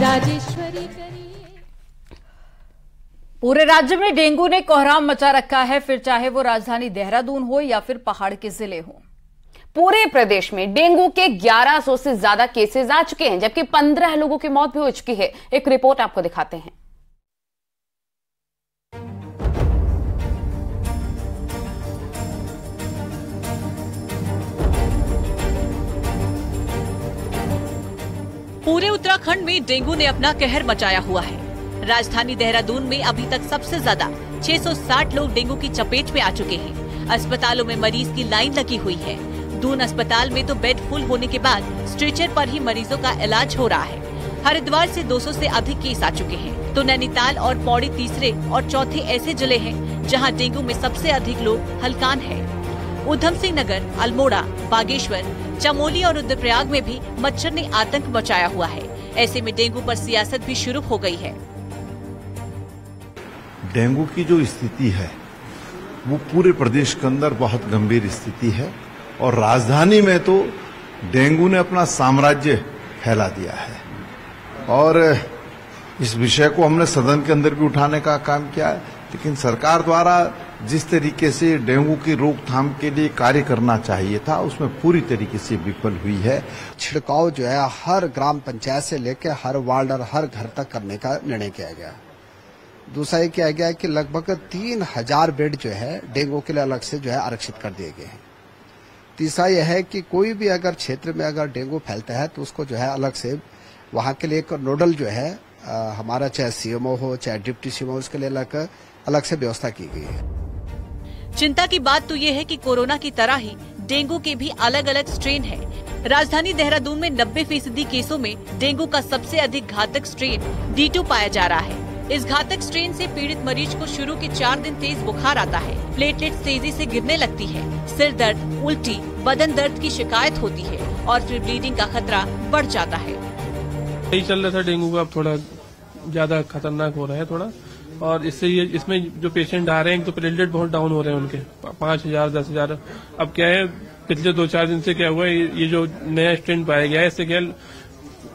राजेश्वरी पूरे राज्य में डेंगू ने कोहराम मचा रखा है, फिर चाहे वो राजधानी देहरादून हो या फिर पहाड़ के ज़िले हो। पूरे प्रदेश में डेंगू के 1100 से ज़्यादा केसेस आ चुके हैं, जबकि 15 लोगों की मौत भी हो चुकी है। एक रिपोर्ट आपको दिखाते हैं। पूरे उत्तराखंड में डेंगू ने अपना कहर मचाया हुआ है। राजधानी देहरादून में अभी तक सबसे ज़्यादा 660 लोग डेंगू की चपेट में आ चुके हैं। अस्पतालों में मरीज़ की लाइन लगी हुई है। दून अस्पताल में तो बेड फुल होने के बाद स्ट्रेचर पर ही मरीजों का इलाज हो रहा है। हरिद्वार से 200 से अधिक केस आ चुके हैं। तो नैनीताल और पौड़ी तीसरे और चौथे ऐसे ज़िले हैं जहाँ डेंगू में सबसे अधिक लोग हल्कान है। उधम सिंह नगर, अल्मोड़ा, बागेश्वर चमोली और रुद्रप्रयाग में भी मच्छर ने आतंक मचाया हुआ है। ऐसे में डेंगू पर सियासत भी शुरू हो गई है। डेंगू की जो स्थिति है, वो पूरे प्रदेश के अंदर बहुत गंभीर स्थिति है और राजधानी में तो डेंगू ने अपना साम्राज्य फैला दिया है। और इस विषय को हमने सदन के अंदर भी उठाने का काम किया है, लेकिन सरकार द्वारा जिस तरीके से डेंगू की रोकथाम के लिए कार्य करना चाहिए था उसमें पूरी तरीके से विफल हुई है। छिड़काव जो है हर ग्राम पंचायत से लेकर हर वार्ड और हर घर तक करने का निर्णय किया गया। दूसरा ये किया गया कि लगभग तीन हज़ार बेड जो है डेंगू के लिए अलग से जो है आरक्षित कर दिए गए हैं। तीसरा यह है कि कोई भी अगर क्षेत्र में अगर डेंगू फैलता है तो उसको जो है अलग से वहाँ के लिए एक नोडल जो है आ, हमारा चाहे सीएमओ हो चाहे डिप्टी सीएमओ उसके लिए अलग अलग से व्यवस्था की गई है। चिंता की बात तो ये है कि कोरोना की तरह ही डेंगू के भी अलग अलग स्ट्रेन है। राजधानी देहरादून में 90 फ़ीसदी केसों में डेंगू का सबसे अधिक घातक स्ट्रेन डी पाया जा रहा है। इस घातक स्ट्रेन से पीड़ित मरीज़ को शुरू के चार दिन तेज बुखार आता है। प्लेटलेट तेज़ी से गिरने लगती है। सिर दर्द, उल्टी, बदन दर्द की शिकायत होती है और फिर ब्लीडिंग का खतरा बढ़ जाता है। चल रहा था डेंगू का। अब थोड़ा ज़्यादा खतरनाक हो रहा है थोड़ा। और इससे ये, इसमें जो पेशेंट आ रहे हैं तो प्लेटलेट बहुत डाउन हो रहे हैं उनके। पाँच हज़ार, दस हज़ार। अब क्या है, पिछले दो चार दिन से क्या हुआ ये जो नया स्टेंट पाया गया है, इससे क्या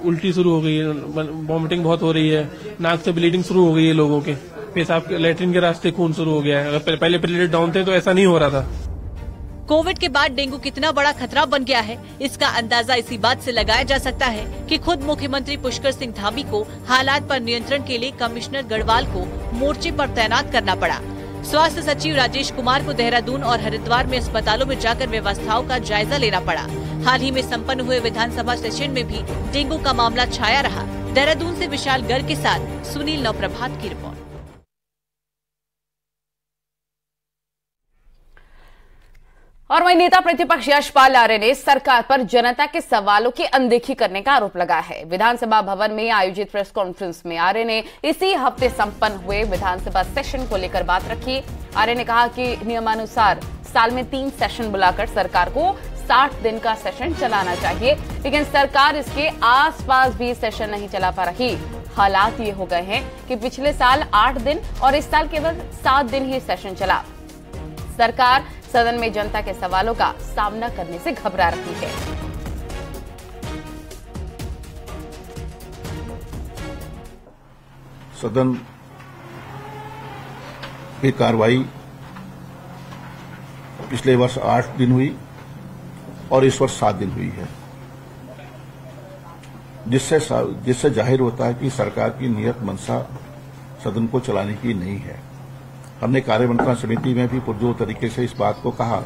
उल्टी शुरू हो गई है वॉमिटिंग बहुत हो रही है, नाक से ब्लीडिंग शुरू हो गई है लोगों के। पेशाब लेटरिन के रास्ते खून शुरू हो गया है। अगर पहले प्लेटलेट डाउन थे तो ऐसा नहीं हो रहा था। कोविड के बाद डेंगू कितना बड़ा खतरा बन गया है, इसका अंदाज़ा इसी बात से लगाया जा सकता है कि खुद मुख्यमंत्री पुष्कर सिंह धामी को हालात पर नियंत्रण के लिए कमिश्नर गढ़वाल को मोर्चे पर तैनात करना पड़ा। स्वास्थ्य सचिव राजेश कुमार को देहरादून और हरिद्वार में अस्पतालों में जाकर व्यवस्थाओं का जायजा लेना पड़ा। हाल ही में संपन्न हुए विधानसभा सेशन में भी डेंगू का मामला छाया रहा। देहरादून से विशाल गर्ग के साथ सुनील नवप्रभात की रिपोर्ट। और वही नेता प्रतिपक्ष यशपाल आर्य ने सरकार पर जनता के सवालों की अनदेखी करने का आरोप लगाया है। विधानसभा भवन में आयोजित प्रेस कॉन्फ्रेंस में आर्य ने इसी हफ़्ते संपन्न हुए विधानसभा सेशन को लेकर बात रखी। आर्य ने कहा कि नियमानुसार साल में तीन सेशन बुलाकर सरकार को 60 दिन का सेशन चलाना चाहिए, लेकिन सरकार इसके आसपास भी सेशन नहीं चला पा रही। हालात ये हो गए हैं कि पिछले साल आठ दिन और इस साल केवल सात दिन ही सेशन चला। सरकार सदन में जनता के सवालों का सामना करने से घबरा रही है। सदन की कार्रवाई पिछले वर्ष आठ दिन हुई और इस वर्ष सात दिन हुई है। जिससे जिससे ज़ाहिर होता है कि सरकार की नियत मंशा सदन को चलाने की नहीं है। हमने कार्यमंत्रणा समिति में भी पुरजोर तरीके से इस बात को कहा।